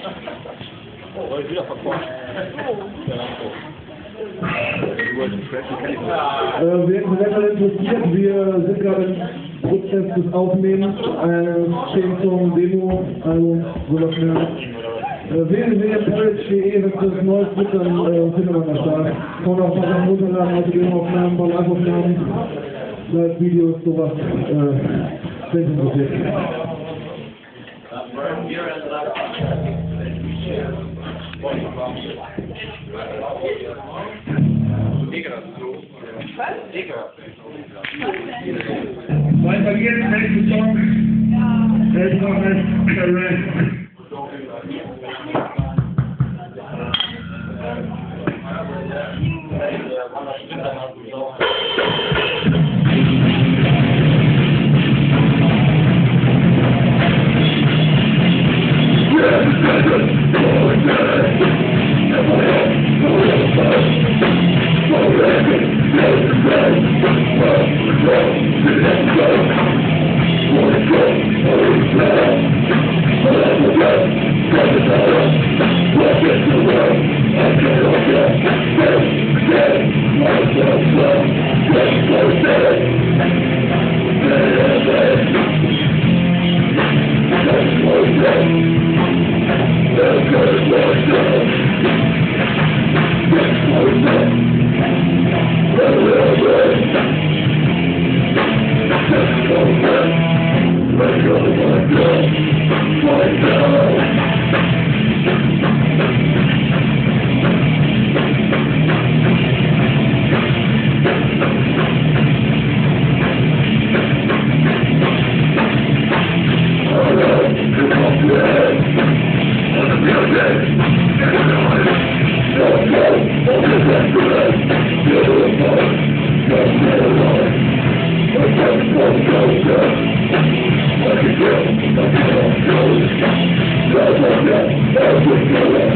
Oh, ist wieder Lampo. Äh, wer Interesse interessiert, wir sind gerade im Prozess des Aufnehmens, äh, stehen zum Demo, also sowas mehr. Äh, www.parish.de, wenn es das Neues gibt, dann äh, findet man das da. Man auch paar Sachen runterladen, also Demoaufnahmen, Live-Aufnahmen, Live-Videos, sowas, äh, wenn es interessiert. Weiter geht's, nächster Song. Der Song heißt The Rest. Let's go, Thank you.